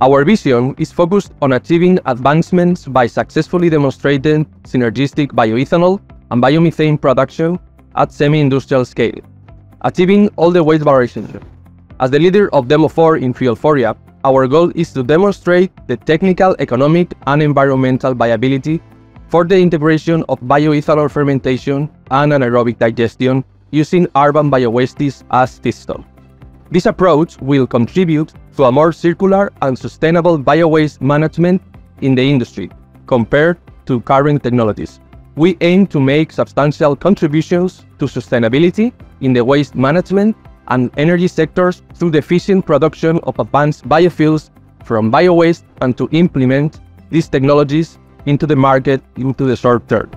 Our vision is focused on achieving advancements by successfully demonstrating synergistic bioethanol and biomethane production at semi-industrial scale, achieving all the waste valorization. As the leader of Demo 4 in FUELPHORIA, our goal is to demonstrate the technical, economic, and environmental viability for the integration of bioethanol fermentation and anaerobic digestion using urban biowastes as feedstock. This approach will contribute to a more circular and sustainable biowaste management in the industry compared to current technologies. We aim to make substantial contributions to sustainability in the waste management and energy sectors through the efficient production of advanced biofuels from biowaste and to implement these technologies into the market into the short term.